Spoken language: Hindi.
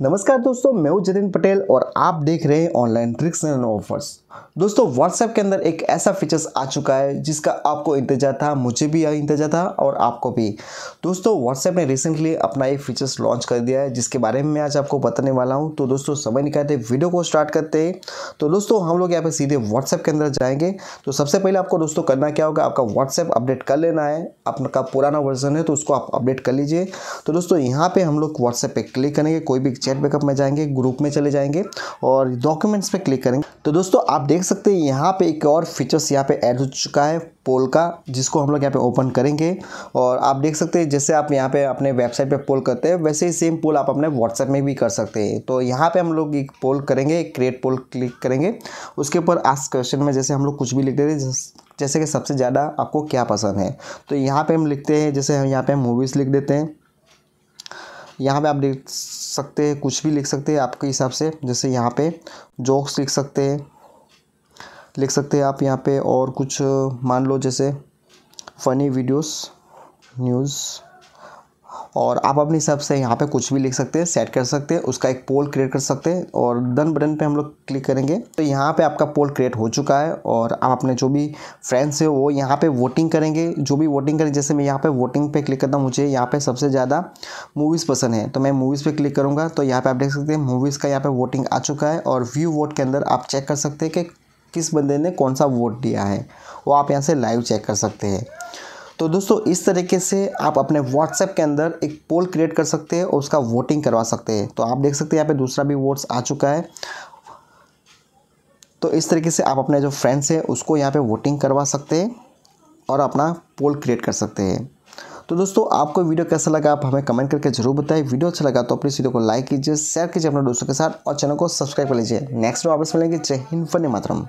नमस्कार दोस्तों, मैं हूँ जतिन पटेल और आप देख रहे हैं ऑनलाइन ट्रिक्स एंड ऑफर्स दोस्तों व्हाट्सएप के अंदर एक ऐसा फीचर्स आ चुका है जिसका आपको इंतज़ार था, मुझे भी इंतज़ार था और आपको भी। दोस्तों व्हाट्सएप ने रिसेंटली अपना एक फीचर्स लॉन्च कर दिया है, जिसके बारे में मैं आज आपको बताने वाला हूँ। तो दोस्तों, समय निकालते वीडियो को स्टार्ट करते हैं। तो दोस्तों, हम लोग यहाँ पर सीधे व्हाट्सएप के अंदर जाएँगे। तो सबसे पहले आपको दोस्तों करना क्या होगा, आपका व्हाट्सएप अपडेट कर लेना है आपका पुराना वर्जन है तो उसको आप अपडेट कर लीजिए। तो दोस्तों, यहाँ पर हम लोग व्हाट्सएप पर क्लिक करेंगे, कोई भी चैट बैकअप में जाएँगे ग्रुप में चले जाएँगे और डॉक्यूमेंट्स पे क्लिक करेंगे। तो दोस्तों, आप देख सकते हैं, यहाँ पे एक और फीचर्स यहाँ पे ऐड हो चुका है पोल का जिसको हम लोग यहाँ पे ओपन करेंगे। और आप देख सकते हैं, जैसे आप यहाँ पे अपने वेबसाइट पे पोल करते हैं, वैसे ही सेम पोल आप अपने व्हाट्सएप में भी कर सकते हैं। तो यहाँ पे हम लोग एक पोल करेंगे एक क्रिएट पोल क्लिक करेंगे। उसके ऊपर आस्क क्वेश्चन में जैसे हम लोग कुछ भी लिख देते हैं, जैसे कि सबसे ज़्यादा आपको क्या पसंद है। तो यहाँ पर हम लिखते हैं, जैसे हम यहाँ पर मूवीज़ लिख देते हैं। यहाँ पे आप देख सकते हैं, कुछ भी लिख सकते हैं आपके हिसाब से। जैसे यहाँ पे जोक्स लिख सकते हैं। लिख सकते हैं आप यहाँ पे और कुछ मान लो जैसे फ़नी वीडियोस न्यूज़ और आप अपने हिसाब से यहाँ पे कुछ भी लिख सकते हैं सेट कर सकते हैं, उसका एक पोल क्रिएट कर सकते हैं और डन बटन पे हम लोग क्लिक करेंगे। तो यहाँ पे आपका पोल क्रिएट हो चुका है और आप अपने जो भी फ्रेंड्स है वो यहाँ पे वोटिंग करेंगे। जो भी वोटिंग करें, जैसे मैं यहाँ पे वोटिंग पे क्लिक करता हूँ, मुझे यहाँ पे सबसे ज़्यादा मूवीज़ पसंद है तो मैं मूवीज़ पर क्लिक करूँगा। तो यहाँ पर आप देख सकते हैं मूवीज़ का यहाँ पर वोटिंग आ चुका है और व्यू वोट के अंदर आप चेक कर सकते हैं कि किस बंदे ने कौन सा वोट दिया है, वो आप यहाँ से लाइव चेक कर सकते हैं। तो दोस्तों, इस तरीके से आप अपने व्हाट्सएप के अंदर एक पोल क्रिएट कर सकते हैं और उसका वोटिंग करवा सकते हैं। तो आप देख सकते हैं यहाँ पे दूसरा भी वोट्स आ चुका है। तो इस तरीके से आप अपने जो फ्रेंड्स हैं, उसको यहाँ पे वोटिंग करवा सकते हैं और अपना पोल क्रिएट कर सकते हैं। तो दोस्तों, आपको वीडियो कैसा लगा आप हमें कमेंट करके ज़रूर बताएँ। वीडियो अच्छा लगा तो अपनी वीडियो को लाइक कीजिए शेयर कीजिए अपने दोस्तों के साथ और चैनल को सब्सक्राइब कर लीजिए। नेक्स्ट वापस मिलेंगे। जय हिंद फनी मातरम।